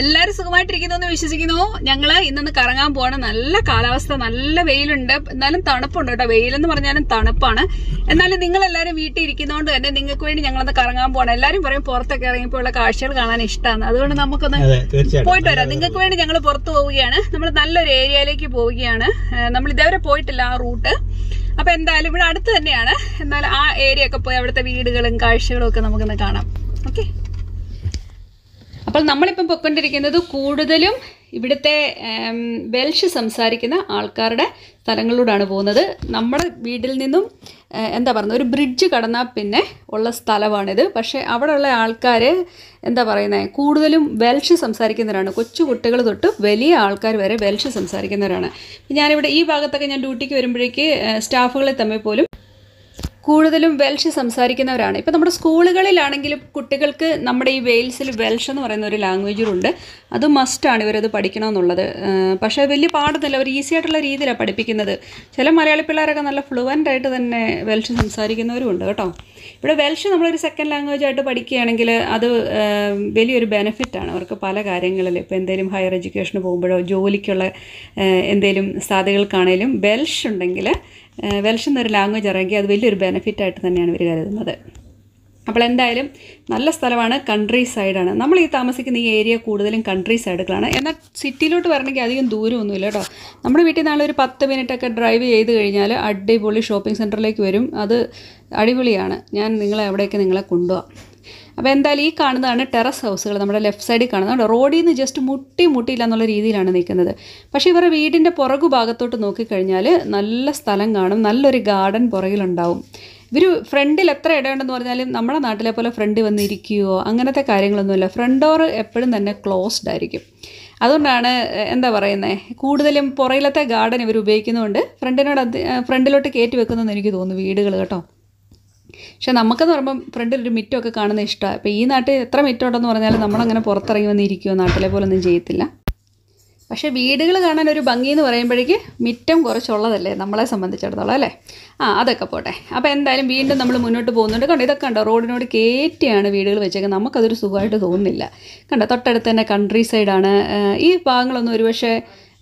എല്ലാരും സുഖമായിട്ടിരിക്കുന്നു എന്ന് വിശ്വസിക്കുന്നു. ഞങ്ങൾ ഇന്നൊന്ന് കറങ്ങാൻ പോവാണ്. നല്ല കാലാവസ്ഥ നല്ല വെയിലുണ്ട്. എന്നാലും തണുപ്പുണ്ട് കേട്ടോ. വെയിലെന്ന് പറഞ്ഞാലും തണുപ്പാണ്. എന്നാലും നിങ്ങൾ എല്ലാവരും വീട്ടിൽ ഇരിക്കുന്നതുകൊണ്ട് തന്നെ നിങ്ങൾക്ക് വേണ്ടി ഞങ്ങളൊന്ന് കറങ്ങാൻ പോകണം എല്ലാരും പറയും പുറത്തൊക്കെ ഇറങ്ങിയപ്പോൾ ഉള്ള കാഴ്ചകൾ കാണാൻ ഇഷ്ടമാണ് അതുകൊണ്ട് നമുക്കൊന്ന് പോയിട്ട് വരാം. നിങ്ങൾക്ക് വേണ്ടി ഞങ്ങൾ പുറത്തു പോവുകയാണ്. നമ്മൾ നല്ലൊരു ഏരിയയിലേക്ക് പോവുകയാണ്. നമ്മൾ ഇതേവരെ പോയിട്ടില്ല ആ റൂട്ട്. അപ്പൊ എന്തായാലും ഇവിടെ അടുത്ത് തന്നെയാണ്. എന്നാൽ ആ ഏരിയ ഒക്കെ പോയി അവിടുത്തെ വീടുകളും കാഴ്ചകളും ഒക്കെ നമുക്കൊന്ന് കാണാം. ഓക്കെ? അപ്പോൾ നമ്മളിപ്പം പൊയ്ക്കൊണ്ടിരിക്കുന്നത് കൂടുതലും ഇവിടുത്തെ വെൽഷ് സംസാരിക്കുന്ന ആൾക്കാരുടെ സ്ഥലങ്ങളിലൂടെയാണ് പോകുന്നത്. നമ്മുടെ വീട്ടിൽ നിന്നും എന്താ പറയുന്നത് ഒരു ബ്രിഡ്ജ് കടന്നാൽ പിന്നെ ഉള്ള സ്ഥലമാണിത്. പക്ഷേ അവിടെ ഉള്ള ആൾക്കാർ എന്താ പറയുന്നത് കൂടുതലും വെൽഷ് സംസാരിക്കുന്നവരാണ്. കൊച്ചു കുട്ടികൾ തൊട്ട് വലിയ ആൾക്കാർ വരെ വെൽഷ് സംസാരിക്കുന്നവരാണ്. ഞാനിവിടെ ഈ ഭാഗത്തൊക്കെ ഞാൻ ഡ്യൂട്ടിക്ക് വരുമ്പോഴേക്ക് സ്റ്റാഫുകളെ തമ്മിൽ പോലും കൂടുതലും വെൽഷ് സംസാരിക്കുന്നവരാണ്. ഇപ്പം നമ്മുടെ സ്കൂളുകളിലാണെങ്കിലും കുട്ടികൾക്ക് നമ്മുടെ ഈ വെയിൽസിൽ വെൽഷ് എന്ന് പറയുന്ന ഒരു ലാംഗ്വേജുണ്ട് അത് മസ്റ്റാണ് ഇവരത് പഠിക്കണമെന്നുള്ളത്. പക്ഷേ വലിയ പാടുന്നില്ല അവർ ഈസി ആയിട്ടുള്ള രീതിയിലാണ് പഠിപ്പിക്കുന്നത്. ചില മലയാളി പിള്ളേരൊക്കെ നല്ല ഫ്ലുവന്റ് ആയിട്ട് തന്നെ വെൽഷ് സംസാരിക്കുന്നവരും ഉണ്ട് കേട്ടോ. ഇവിടെ വെൽഷ് നമ്മളൊരു സെക്കൻഡ് ലാംഗ്വേജ് ആയിട്ട് പഠിക്കുകയാണെങ്കിൽ അത് വലിയൊരു ബെനിഫിറ്റാണ് അവർക്ക് പല കാര്യങ്ങളിൽ ഇപ്പോൾ എന്തെങ്കിലും ഹയർ എഡ്യൂക്കേഷന് പോകുമ്പോഴോ ജോലിക്കുള്ള എന്തെങ്കിലും സാധ്യതകൾക്കാണേലും വെൽഷ് ഉണ്ടെങ്കിൽ വെൽഷ് എന്നൊരു ലാംഗ്വേജ് ഇറങ്ങി അത് വലിയൊരു ബെനിഫിറ്റായിട്ട് തന്നെയാണ് ഇവർ കരുതുന്നത്. അപ്പോൾ എന്തായാലും നല്ല സ്ഥലമാണ് കൺട്രി സൈഡാണ് നമ്മൾ ഈ താമസിക്കുന്ന ഈ ഏരിയ കൂടുതലും കൺട്രി സൈഡുകളാണ് എന്നാൽ സിറ്റിയിലോട്ട് വരണമെങ്കിൽ അധികം ദൂരമൊന്നുമില്ല കേട്ടോ. നമ്മുടെ വീട്ടിൽ നിന്നാണ് ഒരു പത്ത് മിനിറ്റൊക്കെ ഡ്രൈവ് ചെയ്ത് കഴിഞ്ഞാൽ അടിപൊളി ഷോപ്പിംഗ് സെന്ററിലേക്ക് വരും. അത് അടിപൊളിയാണ്. ഞാൻ നിങ്ങളെ അവിടേക്ക് നിങ്ങളെ കൊണ്ടുപോകാം അപ്പോൾ എന്തായാലും ഈ കാണുന്നതാണ് ടെറസ് ഹൗസുകൾ നമ്മുടെ ലെഫ്റ്റ് സൈഡിൽ കാണുന്നത്. റോഡിൽ നിന്ന് ജസ്റ്റ് മുട്ടി മുട്ടിയില്ല എന്നുള്ള രീതിയിലാണ് നിൽക്കുന്നത്. പക്ഷേ ഇവരുടെ വീടിന്റെ പുറകു ഭാഗത്തോട്ട് നോക്കിക്കഴിഞ്ഞാൽ നല്ല സ്ഥലം കാണും നല്ലൊരു ഗാർഡൻ പുറകിലുണ്ടാവും. ഇവർ ഫ്രണ്ടിൽ എത്ര ഇടമുണ്ടെന്ന് പറഞ്ഞാലും നമ്മുടെ നാട്ടിലെ പോലെ ഫ്രണ്ട് വന്നിരിക്കുകയോ അങ്ങനത്തെ കാര്യങ്ങളൊന്നുമില്ല. ഫ്രണ്ട് ഡോർ എപ്പോഴും തന്നെ ക്ലോസ്ഡ് ആയിരിക്കും. അതുകൊണ്ടാണ് എന്താ പറയുന്നത് കൂടുതലും പുറയിലത്തെ ഗാർഡൻ ഇവർ ഉപയോഗിക്കുന്നതുകൊണ്ട് ഫ്രണ്ടിനോട് ഫ്രണ്ടിലോട്ട് കയറ്റി വെക്കുന്നതെന്ന് എനിക്ക് തോന്നുന്നു വീടുകൾ കേട്ടോ. പക്ഷെ നമുക്കെന്ന് പറയുമ്പോൾ ഫ്രണ്ടിൽ ഒരു മിറ്റമൊക്കെ കാണുന്ന ഇഷ്ടമാണ് അപ്പോൾ ഈ നാട്ടിൽ എത്ര മിറ്റം ഉണ്ടെന്ന് പറഞ്ഞാലും നമ്മളങ്ങനെ പുറത്തിറങ്ങി വന്നിരിക്കുമോ നാട്ടിലെ പോലെ ഒന്നും ചെയ്യത്തില്ല. പക്ഷേ വീടുകൾ കാണാൻ ഒരു ഭംഗി എന്ന് പറയുമ്പോഴേക്ക് മിറ്റം കുറച്ചുള്ളതല്ലേ നമ്മളെ സംബന്ധിച്ചിടത്തോളം അല്ലേ? ആ അതൊക്കെ പോട്ടെ. അപ്പോൾ എന്തായാലും വീണ്ടും നമ്മൾ മുന്നോട്ട് പോകുന്നുണ്ട്. കണ്ടോ ഇതൊക്കെ കണ്ടോ? റോഡിനോട് കയറ്റിയാണ് വീടുകൾ വെച്ചേക്കുന്നത്. നമുക്കതൊരു സുഖമായിട്ട് തോന്നുന്നില്ല. കണ്ടോ തൊട്ടടുത്ത് തന്നെ കൺട്രി സൈഡാണ് ഈ ഭാഗങ്ങളൊന്നും ഒരുപക്ഷെ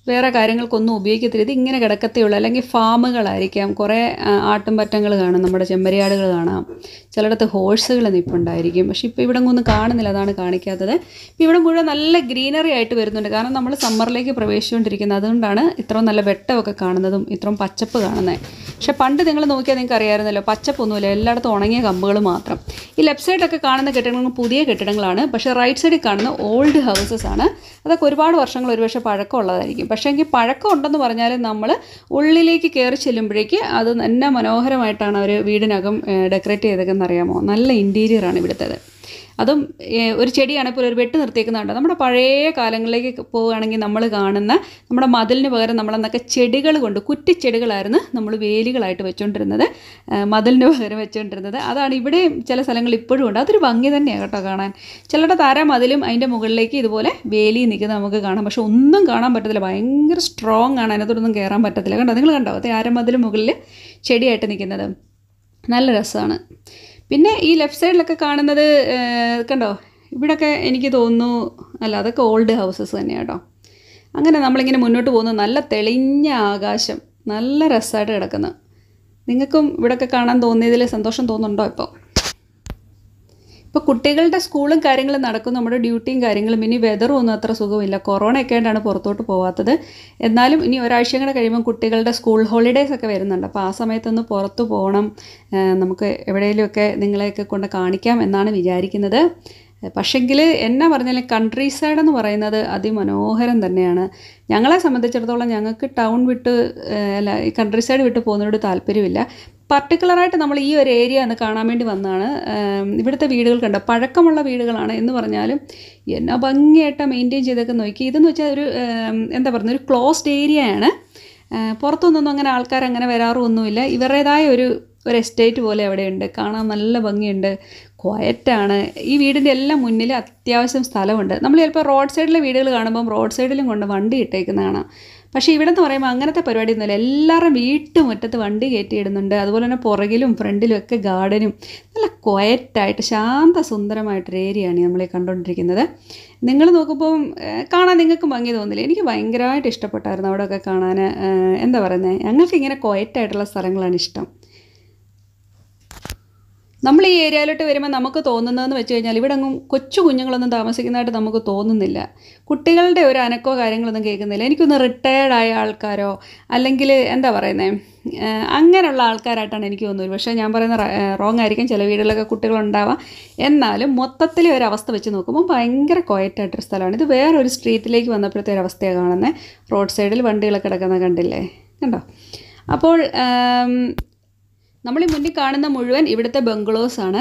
വേറെ കാര്യങ്ങൾക്കൊന്നും ഉപയോഗിക്കത്തില്ല. ഇത് ഇങ്ങനെ കിടക്കത്തേ ഉള്ളൂ. അല്ലെങ്കിൽ ഫാമുകളായിരിക്കാം. കുറേ ആട്ടുംപറ്റങ്ങൾ കാണാം. നമ്മുടെ ചെമ്മരിയാടുകൾ കാണാം. ചിലയിടത്ത് ഹോഴ്സുകൾ നിൽപ്പുണ്ടായിരിക്കും പക്ഷേ ഇപ്പോൾ ഇവിടെ ഒന്നും കാണുന്നില്ല. അതാണ് കാണിക്കാത്തത്. ഇപ്പോൾ ഇവിടെ മുഴുവൻ നല്ല ഗ്രീനറി ആയിട്ട് വരുന്നുണ്ട്. കാരണം നമ്മൾ സമ്മറിലേക്ക് പ്രവേശിച്ചുകൊണ്ടിരിക്കുന്നത്. അതുകൊണ്ടാണ് ഇത്രയും നല്ല വെട്ടമൊക്കെ കാണുന്നതും ഇത്രയും പച്ചപ്പ് കാണുന്നത്. പക്ഷേ പണ്ട് നിങ്ങൾ നോക്കിയാൽ നിങ്ങൾക്ക് അറിയാമായിരുന്നല്ലോ. പച്ചപ്പൊന്നുമില്ല. എല്ലായിടത്തും ഉണങ്ങിയ കമ്പുകൾ മാത്രം. ഈ ലെഫ്റ്റ് സൈഡൊക്കെ കാണുന്ന കെട്ടിടങ്ങൾ പുതിയ കെട്ടിടങ്ങളാണ്. പക്ഷേ റൈറ്റ് സൈഡിൽ കാണുന്ന ഓൾഡ് ഹൗസസ് ആണ്. അതൊക്കെ ഒരുപാട് വർഷങ്ങൾ ഒരുപക്ഷെ പഴക്കമുള്ളതായിരിക്കും. പക്ഷേ എങ്കിൽ പഴക്കം ഉണ്ടെന്ന് പറഞ്ഞാൽ നമ്മൾ ഉള്ളിലേക്ക് കയറി ചെല്ലുമ്പോഴേക്ക് അത് തന്നെ മനോഹരമായിട്ടാണ് അവർ വീടിനകം ഡെക്കറേറ്റ് ചെയ്തേക്കെന്ന് അറിയാമോ നല്ല ഇന്റീരിയറാണ് ഇവിടുത്തേത്. അതും ഒരു ചെടിയാണ് ഇപ്പോൾ ഒരു വെട്ട് നിർത്തിയേക്കുന്നുണ്ട് നമ്മുടെ പഴയ കാലങ്ങളിലേക്ക് പോവുകയാണെങ്കിൽ നമ്മൾ കാണുന്ന നമ്മുടെ മതിലിന് പകരം നമ്മളെന്നൊക്കെ ചെടികൾ കൊണ്ട് കുറ്റിച്ചെടികളായിരുന്നു നമ്മൾ വേലികളായിട്ട് വെച്ചുകൊണ്ടിരുന്നത് മതിലിന് പകരം വെച്ചുകൊണ്ടിരുന്നത് അതാണ് ഇവിടെ ചില സ്ഥലങ്ങൾ ഇപ്പോഴും ഉണ്ട്. അതൊരു ഭംഗി തന്നെയാണ് കേട്ടോ കാണാൻ. ചിലരുടെ താര മതിലും അതിന്റെ മുകളിലേക്ക് ഇതുപോലെ വേലി നിൽക്കുന്നത് നമുക്ക് കാണാം. പക്ഷെ ഒന്നും കാണാൻ പറ്റത്തില്ല. ഭയങ്കര സ്ട്രോങ് ആണ്. അതിനകത്തോടൊന്നും കയറാൻ പറ്റത്തില്ല. കണ്ടോ? നിങ്ങൾ കണ്ടോ? താരമതിലും മുകളിൽ ചെടിയായിട്ട് നിൽക്കുന്നത്. നല്ല രസമാണ്. പിന്നെ ഈ ലെഫ്റ്റ് സൈഡിലൊക്കെ കാണുന്നത് കണ്ടോ? ഇവിടെയൊക്കെ എനിക്ക് തോന്നുന്നു അല്ല അതൊക്കെ ഓൾഡ് ഹൗസസ് തന്നെയാണ് കേട്ടോ അങ്ങനെ നമ്മളിങ്ങനെ മുന്നോട്ട് പോകുന്നു. നല്ല തെളിഞ്ഞ ആകാശം. നല്ല രസമായിട്ട് കിടക്കുന്നത് നിങ്ങൾക്കും ഇവിടെയൊക്കെ കാണാൻ തോന്നിയതിൽ സന്തോഷം തോന്നുന്നുണ്ടോ ഇപ്പോൾ ഇപ്പോൾ കുട്ടികളുടെ സ്കൂളും കാര്യങ്ങളും നടക്കും നമ്മുടെ ഡ്യൂട്ടിയും കാര്യങ്ങളും. ഇനി വെതറും ഒന്നും അത്ര സുഖമില്ല. കൊറോണ ഒക്കെ ആയിട്ടാണ് പുറത്തോട്ട് പോകാത്തത് എന്നാലും ഇനി ഒരാഴ്ച കൂടെ കഴിയുമ്പോൾ കുട്ടികളുടെ സ്കൂൾ ഹോളിഡേയ്സ് ഒക്കെ വരുന്നുണ്ട്. അപ്പോൾ ആ സമയത്തൊന്ന് പുറത്ത് പോകണം. നമുക്ക് എവിടെയെങ്കിലുമൊക്കെ നിങ്ങളെയൊക്കെ കൊണ്ട് കാണിക്കാം എന്നാണ് വിചാരിക്കുന്നത്. പക്ഷെങ്കിൽ എന്നാ പറഞ്ഞാലും കൺട്രി സൈഡ് എന്ന് പറയുന്നത് അതിമനോഹരം തന്നെയാണ്. ഞങ്ങളെ സംബന്ധിച്ചിടത്തോളം ഞങ്ങൾക്ക് ടൗൺ വിട്ട് അല്ല ഈ കൺട്രി സൈഡ് വിട്ട് പോകുന്നതിനോട് താല്പര്യമില്ല. പർട്ടിക്കുലറായിട്ട് നമ്മൾ ഈ ഒരു ഏരിയ ഒന്ന് കാണാൻ വേണ്ടി വന്നതാണ് ഇവിടുത്തെ വീടുകൾ കണ്ട? പഴക്കമുള്ള വീടുകളാണ് എന്ന് പറഞ്ഞാലും എന്നാ ഭംഗിയായിട്ട് മെയിന്റെയിൻ ചെയ്തൊക്കെ നോക്കി. ഇതെന്ന് വെച്ചാൽ ഒരു എന്താ പറയുക ഒരു ക്ലോസ്ഡ് ഏരിയയാണ് പുറത്തുനിന്നൊന്നും അങ്ങനെ ആൾക്കാർ അങ്ങനെ ഇവരുടേതായ ഒരു ഒരു എസ്റ്റേറ്റ് പോലെ അവിടെയുണ്ട്. കാണാൻ നല്ല ഭംഗിയുണ്ട്. ക്വയറ്റാണ് ഈ വീടിന്റെ എല്ലാം മുന്നിൽ അത്യാവശ്യം സ്ഥലമുണ്ട്. നമ്മൾ ചിലപ്പോൾ റോഡ് സൈഡിലെ വീടുകൾ കാണുമ്പം റോഡ് സൈഡിലും കൊണ്ട് വണ്ടി ഇട്ടേക്കുന്ന കാണാം. പക്ഷേ ഇവിടെ എന്ന് പറയുമ്പോൾ അങ്ങനത്തെ പരിപാടിയൊന്നുമില്ല എല്ലാവരും വീട്ടുമുറ്റത്ത് വണ്ടി കയറ്റിയിടുന്നുണ്ട്. അതുപോലെ തന്നെ പുറകിലും ഫ്രണ്ടിലും ഒക്കെ ഗാർഡനും നല്ല ക്വയറ്റായിട്ട് ശാന്ത സുന്ദരമായിട്ടൊരു ഏരിയയാണ് നമ്മൾ കണ്ടുകൊണ്ടിരിക്കുന്നത് നിങ്ങൾ നോക്കുമ്പോൾ കാണാൻ നിങ്ങൾക്ക് ഭംഗി തോന്നില്ല. എനിക്ക് ഭയങ്കരമായിട്ട് ഇഷ്ടപ്പെട്ടായിരുന്നു അവിടെയൊക്കെ കാണാൻ എന്താ പറയുന്നത് ഞങ്ങൾക്ക് ഇങ്ങനെ ക്വയറ്റായിട്ടുള്ള സ്ഥലങ്ങളാണ് ഇഷ്ടം. നമ്മൾ ഈ ഏരിയയിലോട്ട് വരുമ്പോൾ നമുക്ക് തോന്നുന്നതെന്ന് വെച്ച് കഴിഞ്ഞാൽ ഇവിടെ അങ്ങും കൊച്ചു കുഞ്ഞുങ്ങളൊന്നും താമസിക്കുന്നതായിട്ട് നമുക്ക് തോന്നുന്നില്ല. കുട്ടികളുടെ ഒരു അനക്കോ കാര്യങ്ങളൊന്നും കേൾക്കുന്നില്ല. എനിക്കൊന്ന് റിട്ടയേർഡ് ആയ ആൾക്കാരോ അല്ലെങ്കിൽ എന്താ പറയുന്നത് അങ്ങനെയുള്ള ആൾക്കാരായിട്ടാണ് എനിക്ക് തോന്നുന്നത്. പക്ഷേ ഞാൻ പറയുന്ന റോങ് ആയിരിക്കും. ചില വീടുകളിലൊക്കെ കുട്ടികളുണ്ടാവാം. എന്നാലും മൊത്തത്തിലെ ഒരു അവസ്ഥ വെച്ച് നോക്കുമ്പോൾ ഭയങ്കര ക്വയറ്റായിട്ടൊരു സ്ഥലമാണ്. ഇത് വേറൊരു സ്ട്രീറ്റിലേക്ക് വന്നപ്പോഴത്തെ ഒരു അവസ്ഥയാണ് കാണുന്നത്. റോഡ് സൈഡിൽ വണ്ടികളൊക്കെ കിടക്കുന്നത് കണ്ടില്ലേ? കണ്ടോ? അപ്പോൾ നമ്മൾ ഈ മുന്നിൽ കാണുന്ന മുഴുവൻ ഇവിടുത്തെ ബംഗ്ലോസ് ആണ്.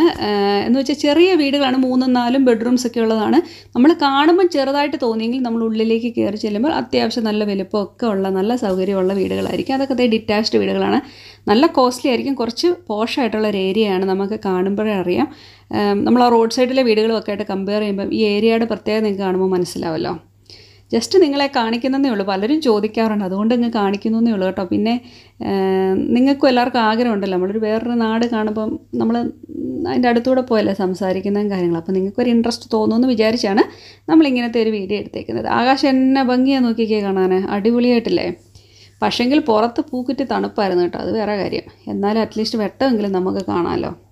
എന്ന് വെച്ചാൽ ചെറിയ വീടുകളാണ്. മൂന്നും നാലും ബെഡ്റൂംസ് ഒക്കെ ഉള്ളതാണ്. നമ്മൾ കാണുമ്പോൾ ചെറുതായിട്ട് തോന്നിയെങ്കിൽ നമ്മൾ ഉള്ളിലേക്ക് കയറി ചെല്ലുമ്പോൾ അത്യാവശ്യം നല്ല വലുപ്പമൊക്കെ ഉള്ള നല്ല സൗകര്യമുള്ള വീടുകളായിരിക്കും. അതൊക്കെ അതേ ഡിറ്റാച്ച്ഡ് വീടുകളാണ്. നല്ല കോസ്റ്റ്ലി ആയിരിക്കും. കുറച്ച് പോഷായിട്ടുള്ള ഒരു ഏരിയയാണ് നമുക്ക് കാണുമ്പോഴേ അറിയാം. നമ്മൾ ആ റോഡ് സൈഡിലെ വീടുകളൊക്കെ ആയിട്ട് കമ്പയർ ചെയ്യുമ്പോൾ ഈ ഏരിയയുടെ പ്രത്യേകത നിങ്ങൾക്ക് കാണുമ്പോൾ മനസ്സിലാവല്ലോ. ജസ്റ്റ് നിങ്ങളെ കാണിക്കുന്നതേ ഉള്ളൂ. പലരും ചോദിക്കാറുണ്ട്. അതുകൊണ്ട് ഇങ്ങ് കാണിക്കുന്നതേ ഉള്ളൂ കേട്ടോ. പിന്നെ നിങ്ങൾക്കും എല്ലാവർക്കും ആഗ്രഹമുണ്ടല്ലോ. നമ്മളൊരു വേറൊരു നാട് കാണുമ്പം നമ്മൾ അതിന്റെ അടുത്തൂടെ പോയല്ലേ സംസാരിക്കുന്നതും കാര്യങ്ങൾ അപ്പോൾ നിങ്ങൾക്കൊരു ഇൻട്രസ്റ്റ് തോന്നുമെന്ന് വിചാരിച്ചാണ് നമ്മളിങ്ങനത്തെ ഒരു വീഡിയോ എടുത്തേക്കുന്നത്. ആകാശം എന്നെ ഭംഗിയാണ് നോക്കിക്കേ കാണാൻ അടിപൊളിയായിട്ടില്ലേ? പക്ഷെങ്കിൽ പുറത്ത് പൂക്കുറ്റി തണുപ്പായിരുന്നു കേട്ടോ. അത് വേറെ കാര്യം. എന്നാലും അറ്റ്ലീസ്റ്റ് വെട്ടമെങ്കിലും നമുക്ക് കാണാമല്ലോ.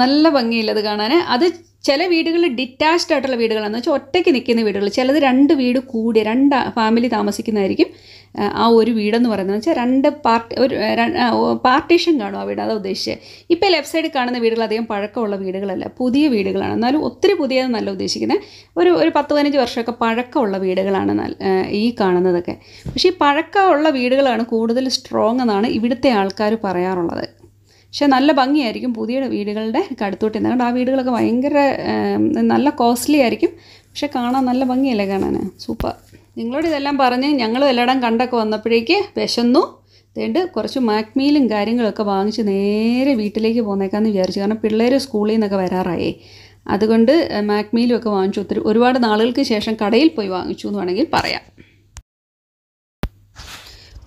നല്ല ഭംഗിയില്ല അത് കാണാൻ അത് ചില വീടുകളിൽ ഡിറ്റാച്ച്ഡ് ആയിട്ടുള്ള വീടുകളാണെന്ന് വെച്ചാൽ ഒറ്റയ്ക്ക് നിൽക്കുന്ന വീടുകൾ ചിലത് രണ്ട് വീട് കൂടിയ രണ്ട് ഫാമിലി താമസിക്കുന്നതായിരിക്കും ആ, ആ ഒരു വീടെന്ന് പറയുന്നത്. വെച്ചാൽ രണ്ട് പാർട്ടി ഒരു പാർട്ടീഷൻ കാണും ആ വീട്. അതാ ഉദ്ദേശിച്ചത് ഇപ്പോൾ ലെഫ്റ്റ് സൈഡിൽ കാണുന്ന വീടുകൾ അധികം പഴക്കമുള്ള വീടുകളല്ല. പുതിയ വീടുകളാണ്. എന്നാലും ഒത്തിരി പുതിയതെന്നല്ല ഉദ്ദേശിക്കുന്നത് ഒരു ഒരു പത്ത് പതിനഞ്ച് വർഷമൊക്കെ പഴക്കമുള്ള വീടുകളാണ് ഈ കാണുന്നതൊക്കെ. പക്ഷേ ഈ പഴക്കമുള്ള വീടുകളാണ് കൂടുതൽ സ്ട്രോങ് എന്നാണ് ഇവിടുത്തെ ആൾക്കാർ പറയാറുള്ളത്. പക്ഷെ നല്ല ഭംഗിയായിരിക്കും പുതിയ വീടുകളുടെ അടുത്തോട്ട് നിന്ന് അതുകൊണ്ട് ആ വീടുകളൊക്കെ ഭയങ്കര നല്ല കോസ്റ്റ്ലി ആയിരിക്കും. പക്ഷെ കാണാൻ നല്ല ഭംഗിയല്ലേ കാണാൻ സൂപ്പർ. നിങ്ങളോട് ഇതെല്ലാം പറഞ്ഞ് ഞങ്ങൾ എല്ലായിടം കണ്ടൊക്കെ വന്നപ്പോഴേക്ക് വിശന്നു. അതുകൊണ്ട് കുറച്ച് മാക്മീലും കാര്യങ്ങളൊക്കെ വാങ്ങിച്ച് നേരെ വീട്ടിലേക്ക് പോന്നേക്കാമെന്ന് വിചാരിച്ചു. കാരണം പിള്ളേർ സ്കൂളിൽ നിന്നൊക്കെ വരാറായേ. അതുകൊണ്ട് മാക്മീലും ഒക്കെ വാങ്ങിച്ചു. ഒത്തിരി ഒരുപാട് നാളുകൾക്ക് ശേഷം കടയിൽ പോയി വാങ്ങിച്ചു എന്ന് വേണമെങ്കിൽ പറയാം.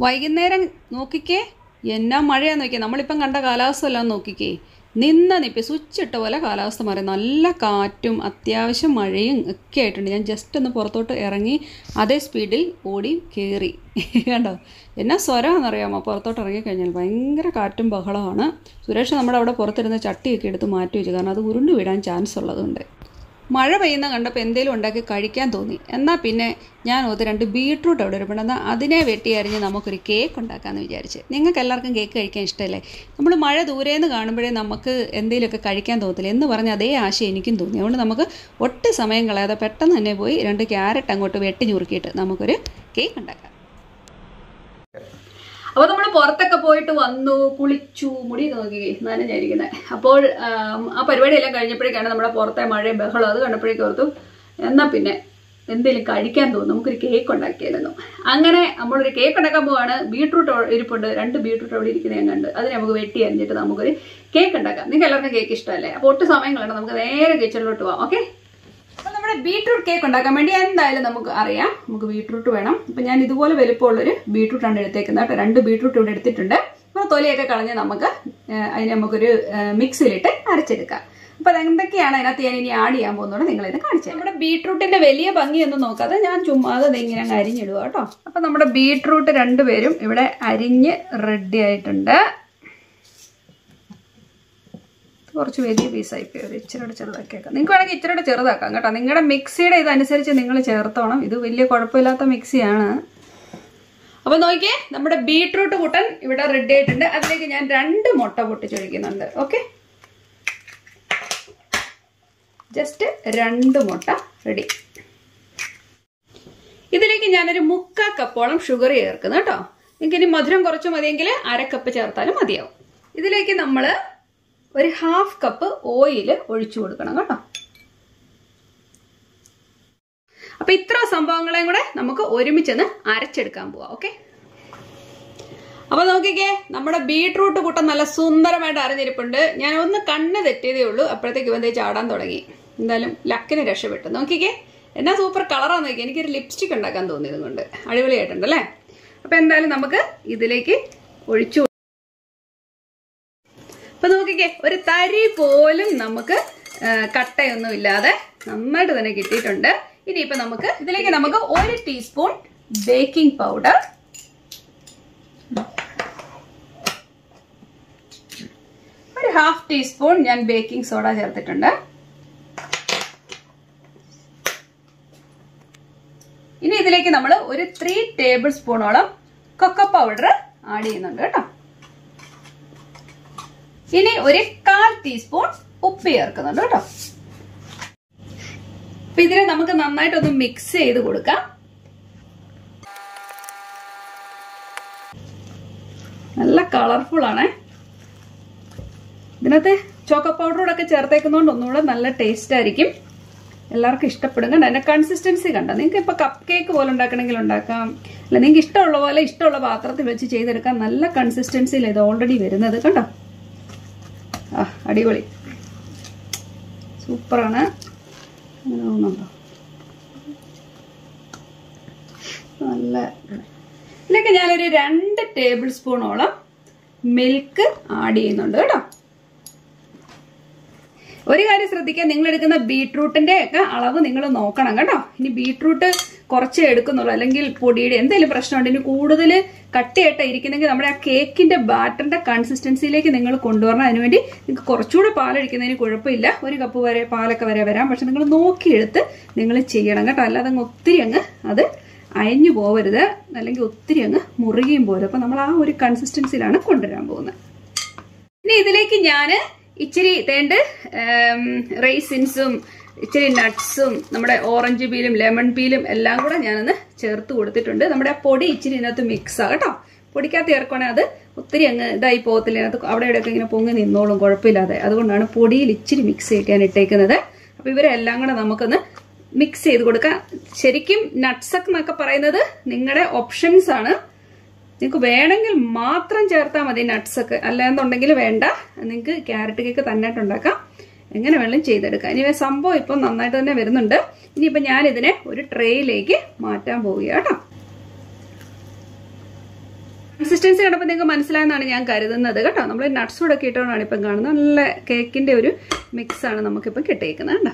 വൈകുന്നേരം നോക്കിക്കേ. എന്നാ മഴയാന്ന് നോക്കിയാൽ നമ്മളിപ്പം കണ്ട കാലാവസ്ഥ എല്ലാം നോക്കിക്കേ. നിന്ന നിപ്പി സ്വിച്ച് ഇട്ട പോലെ കാലാവസ്ഥ മാറി. നല്ല കാറ്റും അത്യാവശ്യം മഴയും ഒക്കെ ആയിട്ടുണ്ട്. ഞാൻ ജസ്റ്റ് ഒന്ന് പുറത്തോട്ട് ഇറങ്ങി അതേ സ്പീഡിൽ ഓടി കയറി കണ്ടോ? എന്നാ സ്വരമാണെന്നറിയാമോ? പുറത്തോട്ട് ഇറങ്ങിക്കഴിഞ്ഞാൽ ഭയങ്കര കാറ്റും ബഹളമാണ്. സുരേഷ് നമ്മുടെ അവിടെ പുറത്തിരുന്ന ചട്ടിയൊക്കെ എടുത്ത് മാറ്റി വെച്ചു. കാരണം അത് ഉരുണ്ടു വിടാൻ ചാൻസ് ഉള്ളതുകൊണ്ട്. മഴ പെയ്യുന്ന കണ്ടപ്പോൾ എന്തെങ്കിലും ഉണ്ടാക്കി കഴിക്കാൻ തോന്നി. എന്നാൽ പിന്നെ ഞാൻ ഓത്ത് രണ്ട് ബീട്രൂട്ട് അവിടെ ഇരിപ്പുണ്ട് എന്നാൽ അതിനെ വെട്ടി അരിഞ്ഞ് നമുക്കൊരു കേക്ക് ഉണ്ടാക്കാമെന്ന് വിചാരിച്ച്. നിങ്ങൾക്ക് എല്ലാവർക്കും കേക്ക് കഴിക്കാൻ ഇഷ്ടമല്ലേ നമ്മൾ മഴ ദൂരേന്ന് കാണുമ്പോഴേ നമുക്ക് എന്തെങ്കിലുമൊക്കെ കഴിക്കാൻ തോന്നത്തില്ല. എന്ന് പറഞ്ഞ അതേ ആശയം എനിക്കും തോന്നി. അതുകൊണ്ട് നമുക്ക് ഒട്ടും സമയം കളയാതെ പെട്ടെന്ന് തന്നെ പോയി രണ്ട് ക്യാരറ്റ് അങ്ങോട്ട് വെട്ടി ഞുറുക്കിയിട്ട് നമുക്കൊരു കേക്ക് ഉണ്ടാക്കാം. അപ്പോൾ നമ്മൾ പുറത്തൊക്കെ പോയിട്ട് വന്നു കുളിച്ചു മുടി നോക്കി നനഞ്ഞിരിക്കുന്നത് അപ്പോൾ ആ പരിപാടിയെല്ലാം കഴിഞ്ഞപ്പോഴേക്കാണ് നമ്മുടെ പുറത്തെ മഴയും ബഹളം അത് കണ്ടപ്പോഴേക്കും ഓർത്തു എന്നാൽ പിന്നെ എന്തെങ്കിലും കഴിക്കാൻ തോന്നും നമുക്കൊരു കേക്ക് ഉണ്ടാക്കിയായിരുന്നു. അങ്ങനെ നമ്മളൊരു കേക്ക് ഉണ്ടാക്കാൻ പോവാണ്. ബീട്രൂട്ട് ഇരിപ്പുണ്ട്. രണ്ട് ബീട്രൂട്ട് അവിടെ ഇരിക്കുന്നത് ഞാൻ കണ്ട്. അതിനെ നമുക്ക് വെട്ടി അറിഞ്ഞിട്ട് നമുക്കൊരു കേക്ക് ഉണ്ടാക്കാം. നിങ്ങൾക്ക് എല്ലാവർക്കും കേക്ക് ഇഷ്ടമല്ലേ? അപ്പോൾ ഒട്ടും സമയം കളയണം നമുക്ക് നേരെ കിച്ചണിലോട്ട് പോവാം. ഓക്കെ നമ്മുടെ ബീട്രൂട്ട് കേക്ക് ഉണ്ടാക്കാൻ വേണ്ടി എന്തായാലും നമുക്ക് അറിയാം. നമുക്ക് ബീട്രൂട്ട് വേണം. അപ്പം ഞാൻ ഇതുപോലെ വലുപ്പമുള്ളൊരു ബീട്രൂട്ടാണ് എടുത്തേക്കുന്നത് കേട്ടോ. രണ്ട് ബീട്രൂട്ട് ഇവിടെ എടുത്തിട്ടുണ്ട്. അപ്പോൾ തൊലിയൊക്കെ കളഞ്ഞ് നമുക്ക് അതിനെ നമുക്കൊരു മിക്സിലിട്ട് മിക്സിയിലിട്ട് അരച്ചെടുക്കാം. അപ്പോൾ എന്തൊക്കെയാണ് അതിനകത്ത് ഞാൻ ഇനി ആഡ് ചെയ്യാൻ പോകുന്നത് നിങ്ങളിത് കാണിച്ചു നമ്മുടെ ബീട്രൂട്ടിന്റെ വലിയ ഭംഗിയൊന്നും നോക്കാതെ ഞാൻ ചുമ്മാതെ ഇങ്ങനെ അരിഞ്ഞിടുക കേട്ടോ. അപ്പം നമ്മുടെ ബീട്രൂട്ട് രണ്ടുപേരും ഇവിടെ അരിഞ്ഞ് റെഡി ആയിട്ടുണ്ട്. ഇത് കുറച്ച് വലിയ പീസായി പോയി ഒരു ഇച്ചിരി ചെറുതാക്കിയേക്കാം. നിങ്ങൾക്ക് വേണമെങ്കിൽ ഇച്ചിരി ചെറുതാക്കാം കേട്ടോ. നിങ്ങളുടെ മിക്സിയുടെ ഇതനുസരിച്ച് നിങ്ങൾ ചേർത്തോണം. ഇത് വലിയ കുഴപ്പമില്ലാത്ത മിക്സിയാണ്. അപ്പൊ നോക്കിയേ നമ്മുടെ ബീട്രൂട്ട് കൂട്ടൻ ഇവിടെ റെഡി ആയിട്ടുണ്ട്. അതിലേക്ക് ഞാൻ രണ്ട് മുട്ട പൊട്ടിച്ചൊഴിക്കുന്നുണ്ട്. ഓക്കെ ജസ്റ്റ് രണ്ട് മുട്ട റെഡി ഇതിലേക്ക് ഞാനൊരു മുക്കാ കപ്പോളം ഷുഗർ ചേർക്കുന്നു കേട്ടോ. നിങ്ങൾക്ക് ഇനി മധുരം കുറച്ച് മതിയെങ്കിൽ അര കപ്പ് ചേർത്താലും മതിയാവും. ഇതിലേക്ക് നമ്മൾ ഒരു ഹാഫ് കപ്പ് ഓയിൽ ഒഴിച്ചു കൊടുക്കണം കേട്ടോ. അപ്പൊ ഇത്ര സംഭവങ്ങളെയും കൂടെ നമുക്ക് ഒരുമിച്ചൊന്ന് അരച്ചെടുക്കാൻ പോവാം ഓക്കെ? അപ്പൊ നോക്കിക്കേ നമ്മുടെ ബീട്രൂട്ട് കൂട്ടം നല്ല സുന്ദരമായിട്ട് അറിഞ്ഞിരിപ്പുണ്ട് ഞാൻ ഒന്ന് കണ്ണ് തെറ്റിയതേ ഉള്ളൂ. അപ്പോഴത്തേക്ക് ഇവന്തേ ചാടാൻ തുടങ്ങി. എന്തായാലും ലക്കിന് രക്ഷപ്പെട്ടു. നോക്കിക്കേ എന്നാ സൂപ്പർ കളറാന്ന് നോക്കി എനിക്കൊരു ലിപ്സ്റ്റിക് ഉണ്ടാക്കാൻ തോന്നിയത് കൊണ്ട് അടിപൊളിയായിട്ടുണ്ട് അല്ലേ? അപ്പൊ എന്തായാലും നമുക്ക് ഇതിലേക്ക് ഒഴിച്ചു നോക്കിക്കേ ഒരു തരി പോലും നമുക്ക് കട്ടയൊന്നും ഇല്ലാതെ നന്നായിട്ട് തന്നെ കിട്ടിയിട്ടുണ്ട്. ഇനിയിപ്പൊ നമുക്ക് ഇതിലേക്ക് നമുക്ക് ഒരു ടീസ്പൂൺ ബേക്കിംഗ് പൗഡർ ഒരു ഹാഫ് ടീസ്പൂൺ ഞാൻ ബേക്കിംഗ് സോഡ ചേർത്തിട്ടുണ്ട്. ഇനി ഇതിലേക്ക് നമ്മൾ ഒരു ത്രീ ടേബിൾ സ്പൂണോളം കൊക്കോ പൗഡർ ആഡ് ചെയ്യുന്നുണ്ട് കേട്ടോ. ഇനി ഒരു കാൽ ടീസ്പൂൺ ഉപ്പ് ചേർക്കുന്നുണ്ട് കേട്ടോ. അപ്പൊ ഇതിനെ നമുക്ക് നന്നായിട്ടൊന്ന് മിക്സ് ചെയ്ത് കൊടുക്കാം. നല്ല കളർഫുൾ ആണ്. ഇതിനകത്ത് ചോക്ക പൗഡറോടെ ഒക്കെ ചേർത്തേക്കുന്നതുകൊണ്ട് ഒന്നുകൂടെ നല്ല ടേസ്റ്റ് ആയിരിക്കും. എല്ലാവർക്കും ഇഷ്ടപ്പെടും. കണ്ടോ? അതിന്റെ കൺസിസ്റ്റൻസി കണ്ടോ? നിങ്ങൾക്ക് ഇപ്പൊ കപ്പ് കേക്ക് പോലെ ഉണ്ടാക്കണമെങ്കിൽ ഉണ്ടാക്കാം. അല്ല നിങ്ങൾക്ക് ഇഷ്ടമുള്ള പോലെ ഇഷ്ടമുള്ള പാത്രത്തിൽ വെച്ച് ചെയ്തെടുക്കാം നല്ല കൺസിസ്റ്റൻസിയിൽ ഇത് ഓൾറെഡി വരുന്നത്. കണ്ടോ? അടിപൊളി. സൂപ്പറാണ്. അങ്ങനെ തോന്നുന്നുണ്ടോ? നല്ല ഇതിലേക്ക് ഞാനൊരു രണ്ട് ടേബിൾ സ്പൂണോളം മിൽക്ക് ആഡ് ചെയ്യുന്നുണ്ട് കേട്ടോ. ഒരു കാര്യം ശ്രദ്ധിക്കുക നിങ്ങൾ എടുക്കുന്ന ബീട്രൂട്ടിന്റെ ഒക്കെ അളവ് നിങ്ങൾ നോക്കണം കേട്ടോ. ഇനി ബീട്രൂട്ട് കുറച്ചേ എടുക്കുന്നുള്ളൂ. അല്ലെങ്കിൽ പൊടിയുടെ എന്തെങ്കിലും പ്രശ്നമുണ്ട് ഇനി കൂടുതൽ കട്ടിയായിട്ട് ഇരിക്കുന്നെങ്കിൽ നമ്മുടെ ആ കേക്കിന്റെ ബാറ്ററിന്റെ കൺസിസ്റ്റൻസിയിലേക്ക് നിങ്ങൾ കൊണ്ടുവരണം. അതിനുവേണ്ടി നിങ്ങൾക്ക് കുറച്ചുകൂടെ പാലൊഴിക്കുന്നതിന് കുഴപ്പമില്ല. ഒരു കപ്പ് വരെ പാലൊക്കെ വരെ വരാം. പക്ഷെ നിങ്ങൾ നോക്കിയെടുത്ത് നിങ്ങൾ ചെയ്യണം കേട്ടോ. അല്ലാതെ അങ്ങ് ഒത്തിരി അങ്ങ് അത് അയഞ്ഞു പോവരുത്. അല്ലെങ്കിൽ ഒത്തിരി അങ്ങ് മുറുകയും പോരുത് അപ്പൊ നമ്മൾ ആ ഒരു കൺസിസ്റ്റൻസിയിലാണ് കൊണ്ടുവരാൻ പോകുന്നത്. ഇനി ഇതിലേക്ക് ഞാൻ ഇച്ചിരി തേണ്ട് റേസിൻസും ഇച്ചിരി നട്ട്സും നമ്മുടെ ഓറഞ്ച് പീലും ലെമൺ പീലും എല്ലാം കൂടെ ഞാനൊന്ന് ചേർത്ത് കൊടുത്തിട്ടുണ്ട്. നമ്മുടെ പൊടി ഇച്ചിരി ഇതിനകത്ത് മിക്സ് ആ കേട്ടോ. പൊടിക്കകത്ത് ചേർക്കുകയാണെങ്കിൽ അത് ഒത്തിരി അങ്ങ് ഇതായി പോകത്തില്ല. അതിനകത്ത് അവിടെ ഇവിടെയൊക്കെ ഇങ്ങനെ പൊങ്ങി നിന്നോളും കുഴപ്പമില്ലാതെ. അതുകൊണ്ടാണ് പൊടിയിൽ ഇച്ചിരി മിക്സ് ചെയ്യാൻ ഇട്ടേക്കുന്നത്. അപ്പൊ ഇവരെല്ലാം കൂടെ നമുക്കൊന്ന് മിക്സ് ചെയ്ത് കൊടുക്കാം. ശരിക്കും നട്ട്സ് ഒക്കെ എന്നൊക്കെ പറയുന്നത് നിങ്ങളുടെ ഓപ്ഷൻസ് ആണ്. നിങ്ങൾക്ക് വേണമെങ്കിൽ മാത്രം ചേർത്താൽ മതി നട്ട്സൊക്കെ അല്ലാന്നുണ്ടെങ്കിൽ വേണ്ട. നിങ്ങൾക്ക് ക്യാരറ്റ് കേക്ക് തന്നെ ഉണ്ടാക്കാം. എങ്ങനെ വേണമെങ്കിലും ചെയ്തെടുക്കാം. ഇനി സംഭവം ഇപ്പം നന്നായിട്ട് തന്നെ വരുന്നുണ്ട്. ഇനിയിപ്പോൾ ഞാൻ ഇതിനെ ഒരു ട്രേയിലേക്ക് മാറ്റാൻ പോവുക കേട്ടോ. കൺസിസ്റ്റൻസി കണ്ടപ്പോൾ നിങ്ങൾക്ക് മനസ്സിലായെന്നാണ് ഞാൻ കരുതുന്നത് കേട്ടോ. നമ്മൾ നട്ട്സ് കൂടെ ഇട്ടുകൊണ്ടാണ് ഇപ്പം കാണുന്നത്. നല്ല കേക്കിന്റെ ഒരു മിക്സ് ആണ് നമുക്കിപ്പം കിട്ടിയേക്കുന്നത് കേട്ടോ.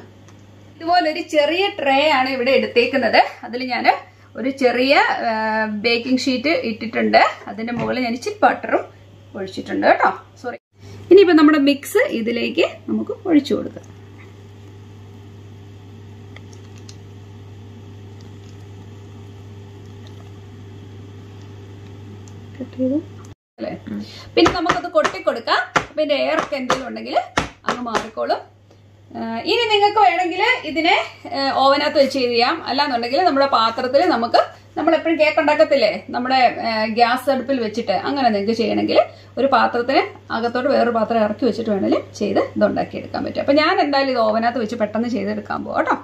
ഇതുപോലൊരു ചെറിയ ട്രേ ആണ് ഇവിടെ എടുത്തേക്കുന്നത്. അതിൽ ഞാൻ ഒരു ചെറിയ ബേക്കിംഗ് ഷീറ്റ് ഇട്ടിട്ടുണ്ട്. അതിന്റെ മുകളിൽ ഞാൻ ഇച്ചിരി ബട്ടറും ഒഴിച്ചിട്ടുണ്ട് കേട്ടോ. സോറി ഇനിയിപ്പോ നമ്മുടെ മിക്സ് ഇതിലേക്ക് നമുക്ക് ഒഴിച്ചു കൊടുക്കാം. പിന്നെ നമുക്കത് കൊട്ടിക്കൊടുക്കാം. പിന്നെ എയർ ഒക്കെ എന്തെങ്കിലും ഉണ്ടെങ്കിൽ അങ്ങ് മാറിക്കോളും. ഇനി നിങ്ങൾക്ക് വേണമെങ്കിൽ ഇതിനെ ഓവനകത്ത് വെച്ച് ചെയ്യാം. അല്ലാന്നുണ്ടെങ്കിൽ നമ്മുടെ പാത്രത്തിൽ നമുക്ക് നമ്മൾ എപ്പോഴും കേക്ക് ഉണ്ടാക്കത്തില്ലേ? നമ്മുടെ ഗ്യാസ് അടുപ്പിൽ വെച്ചിട്ട് അങ്ങനെ നിങ്ങൾക്ക് ചെയ്യണമെങ്കിൽ ഒരു പാത്രത്തിന് അകത്തോട്ട് വേറൊരു പാത്രം ഇറക്കി വെച്ചിട്ട് വേണമെങ്കിൽ ചെയ്ത് ഇത് ഉണ്ടാക്കിയെടുക്കാൻ പറ്റും. അപ്പം ഞാൻ എന്തായാലും ഇത് ഓവനകത്ത് വെച്ച് പെട്ടെന്ന് ചെയ്തെടുക്കാൻ പോകാം കേട്ടോ.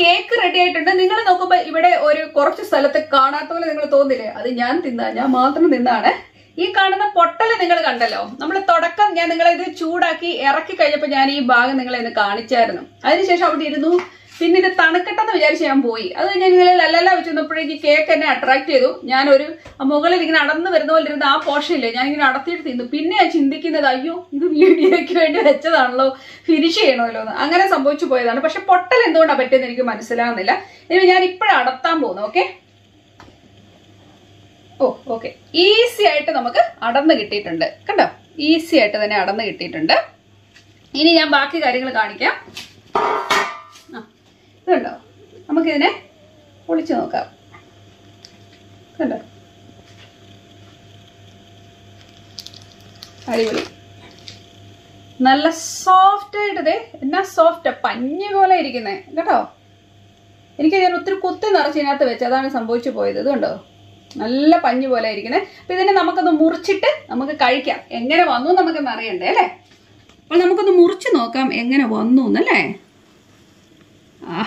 കേക്ക് റെഡി ആയിട്ടുണ്ട്. നിങ്ങൾ നോക്കുമ്പോൾ ഇവിടെ ഒരു കുറച്ച് സ്ഥലത്ത് കാണാത്ത പോലെ നിങ്ങൾ തോന്നില്ലേ? അത് ഞാൻ തിന്നാ ഞാൻ മാത്രം തിന്നാണ്. ഈ കാണുന്ന പൊട്ടൽ നിങ്ങൾ കണ്ടല്ലോ. നമ്മൾ തുടക്കം ഞാൻ നിങ്ങളെ ഇത് ചൂടാക്കി ഇറക്കി കഴിഞ്ഞപ്പോൾ ഞാൻ ഈ ഭാഗം നിങ്ങളെ ഇന്ന് കാണിച്ചായിരുന്നു. അതിനുശേഷം അവിടെ ഇരുന്നു. പിന്നെ ഇത് തണുക്കട്ടെന്ന് വിചാരിച്ച് ഞാൻ പോയി. അത് ഞാൻ ഇങ്ങനെ ലല്ലല്ല വെച്ച് വന്നപ്പോഴേക്ക് കേക്ക് എന്നെ അട്രാക്ട് ചെയ്തു. ഞാനൊരു മുകളിൽ ഇങ്ങനെ അടന്ന് വരുന്ന പോലെ ഇരുന്ന് ആ പോർഷൻ ഇല്ലേ ഞാൻ ഇങ്ങനെ അടത്തിയിട്ട് തിന്നു. പിന്നെ ഞാൻ ചിന്തിക്കുന്നത് അയ്യോ ഇത് വീഡിയോയ്ക്ക് വേണ്ടി വെച്ചതാണല്ലോ. ഫിനിഷ് ചെയ്യണമല്ലോ എന്ന് അങ്ങനെ സംഭവിച്ചു പോയതാണ്. പക്ഷെ പൊട്ടൽ എന്തുകൊണ്ടാണ് പറ്റിയെന്ന് എനിക്ക് മനസ്സിലാകുന്നില്ല ഇനി ഞാൻ ഇപ്പോഴും അടത്താൻ പോകുന്നു ഓക്കെ ഓ ഓക്കെ. ഈസി ആയിട്ട് നമുക്ക് അടന്ന് കിട്ടിയിട്ടുണ്ട്. കണ്ടോ? ഈസി ആയിട്ട് തന്നെ അടന്ന് കിട്ടിയിട്ടുണ്ട്. ഇനി ഞാൻ ബാക്കി കാര്യങ്ങൾ കാണിക്കാം. ഇതുണ്ടോ? നമുക്കിതിനെ പൊളിച്ചു നോക്കാം. കണ്ടോ? അടിപൊളി. നല്ല സോഫ്റ്റ് ആയിട്ട് എന്നാ സോഫ്റ്റ് പഞ്ഞ് പോലെ ഇരിക്കുന്നേ. കേട്ടോ എനിക്ക് ഞാൻ ഒത്തിരി കുത്തി നിറച്ച് ഇതിനകത്ത് വെച്ച് അതാണ് സംഭവിച്ചു പോയത്. ഇത് കണ്ടോ നല്ല പഞ്ഞു പോലെ ഇരിക്കുന്നത് അപ്പൊ ഇതിനെ നമുക്കൊന്ന് മുറിച്ചിട്ട് നമുക്ക് കഴിക്കാം. എങ്ങനെ വന്നു നമുക്കൊന്ന് അറിയണ്ടേ അല്ലേ? അപ്പോൾ നമുക്കൊന്ന് മുറിച്ച് നോക്കാം എങ്ങനെ വന്നു എന്നല്ലേ ആ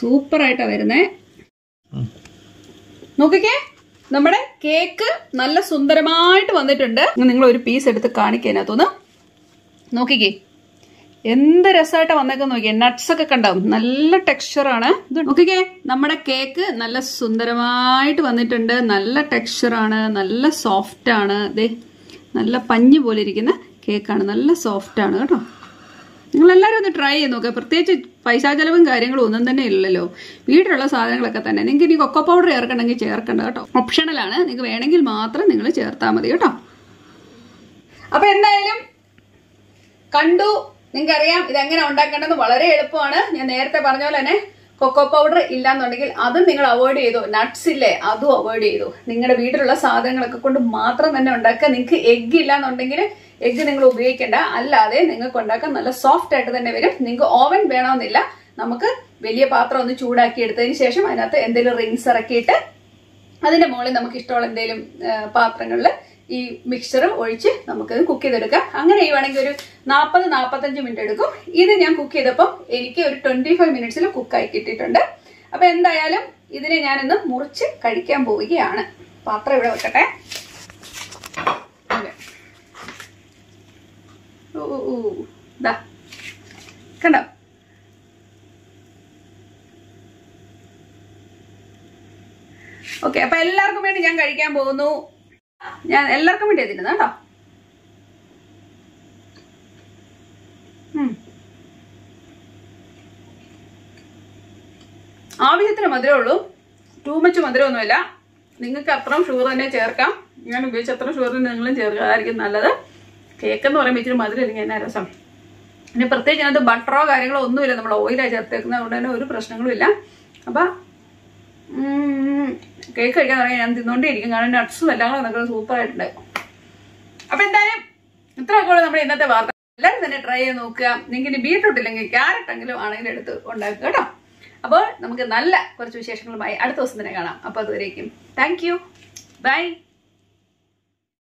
സൂപ്പറായിട്ടാണ് വരുന്നേ. നോക്കിക്കേ നമ്മുടെ കേക്ക് നല്ല സുന്ദരമായിട്ട് വന്നിട്ടുണ്ട്. നിങ്ങൾ ഒരു പീസ് എടുത്ത് കാണിക്കാനകത്തുനിന്ന് നോക്കിക്കേ. എന്ത് രസമായിട്ട് വന്നേക്കെന്ന് നോക്കിയേ. നട്ട്സ് ഒക്കെ കണ്ടാവും. നല്ല ടെക്സ്ചറാണ് ഇത് നോക്കിക്കേ നമ്മുടെ കേക്ക് നല്ല സുന്ദരമായിട്ട് വന്നിട്ടുണ്ട്. നല്ല ടെക്സ്ചറാണ് നല്ല സോഫ്റ്റ് ആണ്. ദേ നല്ല പഞ്ഞ് പോലെ ഇരിക്കുന്ന കേക്കാണ് നല്ല സോഫ്റ്റ് ആണ് കേട്ടോ. നിങ്ങൾ എല്ലാവരും ഒന്ന് ട്രൈ ചെയ്ത് നോക്കുക പ്രത്യേകിച്ച് പൈസ ചെലവും കാര്യങ്ങളും ഒന്നും തന്നെ ഇല്ലല്ലോ. വീട്ടിലുള്ള സാധനങ്ങളൊക്കെ തന്നെ. നിങ്ങൾക്ക് ഇനി കൊക്കോ പൗഡർ ചേർക്കണമെങ്കിൽ ചേർക്കണ്ട കേട്ടോ. ഓപ്ഷണലാണ് നിങ്ങൾക്ക് വേണമെങ്കിൽ മാത്രം നിങ്ങൾ ചേർത്താൽ മതി കേട്ടോ. അപ്പൊ എന്തായാലും കണ്ടു. നിങ്ങൾക്ക് അറിയാം ഇതെങ്ങനെ ഉണ്ടാക്കേണ്ടത് വളരെ എളുപ്പമാണ്. ഞാൻ നേരത്തെ പറഞ്ഞ പോലെ തന്നെ കൊക്കോ പൗഡർ ഇല്ലാന്നുണ്ടെങ്കിൽ അതും നിങ്ങൾ അവോയ്ഡ് ചെയ്തു. നട്ട്സ് ഇല്ലേ അതും അവോയ്ഡ് ചെയ്തു. നിങ്ങളുടെ വീട്ടിലുള്ള സാധനങ്ങളൊക്കെ കൊണ്ട് മാത്രം തന്നെ ഉണ്ടാക്കുക. നിങ്ങൾക്ക് എഗ് ഇല്ലാന്നുണ്ടെങ്കിൽ എഗ് നിങ്ങൾ ഉപയോഗിക്കേണ്ട. അല്ലാതെ നിങ്ങൾക്ക് ഉണ്ടാക്കാൻ നല്ല സോഫ്റ്റ് ആയിട്ട് തന്നെ വരും. നിങ്ങൾക്ക് ഓവൻ വേണമെന്നില്ല. നമുക്ക് വലിയ പാത്രം ഒന്ന് ചൂടാക്കി എടുത്തതിന് ശേഷം അതിനകത്ത് എന്തെങ്കിലും റിങ്സ് ഇറക്കിയിട്ട് അതിന്റെ മുകളിൽ നമുക്ക് ഇഷ്ടമുള്ള എന്തെങ്കിലും പാത്രങ്ങളിൽ ഈ മിക്സർ ഒഴിച്ച് നമുക്ക് കുക്ക് ചെയ്തെടുക്കാം. അങ്ങനെ ചെയ്യുവാണെങ്കിൽ ഒരു നാൽപ്പത് നാൽപ്പത്തഞ്ച് മിനിറ്റ് എടുക്കും. ഇത് ഞാൻ കുക്ക് ചെയ്തപ്പോൾ എനിക്ക് ഒരു ട്വന്റി ഫൈവ് മിനിറ്റ്സിൽ കുക്കായി കിട്ടിയിട്ടുണ്ട്. അപ്പോൾ എന്തായാലും ഇതിനെ ഞാനിന്ന് മുറിച്ച് കഴിക്കാൻ പോവുകയാണ്. പാത്രം ഇവിടെ വെക്കട്ടെ. ദാ. കണ്ടോ? ഓക്കെ അപ്പൊ എല്ലാവർക്കും വേണ്ടി ഞാൻ കഴിക്കാൻ പോകുന്നു. ഞാൻ എല്ലാവർക്കും വേണ്ടി തിന്നുന്നത് കേട്ടോ. ആവശ്യത്തിന് മധുരമേ ഉള്ളൂ. ടൂ മച്ച് മധുരമൊന്നുമില്ല നിങ്ങൾക്ക് അത്രയും ഷുഗർ തന്നെ ചേർക്കാം. ഞാൻ ഉപയോഗിച്ച അത്ര ഷുഗർ തന്നെ നിങ്ങളും ചേർക്കാതായിരിക്കും നല്ലത്. കേക്ക് എന്ന് പറയുമ്പോൾ ഇച്ചിരി മധുരം ഇല്ലെങ്കിൽ എന്നാ രസം. പിന്നെ പ്രത്യേകിച്ച് അതിനകത്ത് ബട്ടറോ കാര്യങ്ങളോ ഒന്നുമില്ല. നമ്മൾ ഓയിലാണ് ചേർത്തേക്കുന്നത്. അതുകൊണ്ട് തന്നെ ഒരു പ്രശ്നങ്ങളും ഇല്ല. അപ്പം കേക്ക് കഴിക്കാൻ തുടങ്ങി ഞാൻ തിന്നോണ്ടേയിരിക്കും കാരണം നട്ട്സും എല്ലാം കൂടെ നമുക്ക് സൂപ്പർ ആയിട്ടുണ്ടായിരുന്നു അപ്പൊ എന്തായാലും ഇത്രയൊക്കെ ഉള്ളൂ നമ്മുടെ ഇന്നത്തെ വാർത്ത. എല്ലാവരും തന്നെ ട്രൈ ചെയ്ത് നോക്കുക. നിങ്ങൾക്ക് ബീട്രൂട്ട് ഇല്ലെങ്കിൽ ക്യാരറ്റ് എങ്കിലും ആണെങ്കിലും എടുത്ത് ഉണ്ടാക്കുക കേട്ടോ. അപ്പോൾ നമുക്ക് നല്ല കുറച്ച് വിശേഷങ്ങളുമായി അടുത്ത ദിവസം തന്നെ കാണാം. അപ്പോൾ അതുവരേക്കും. Thank you by